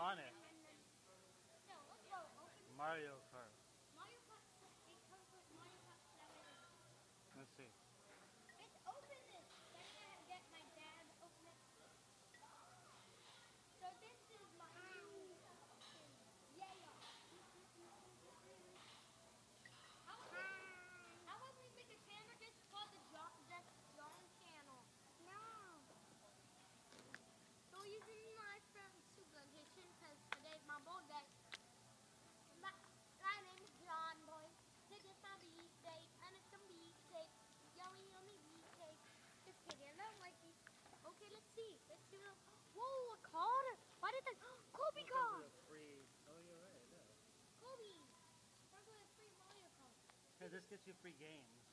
on it. Mario Kart. hit this. Kobe car. Free. Oh, you're right. Yeah. Kobe. A free Mario this gets you free games.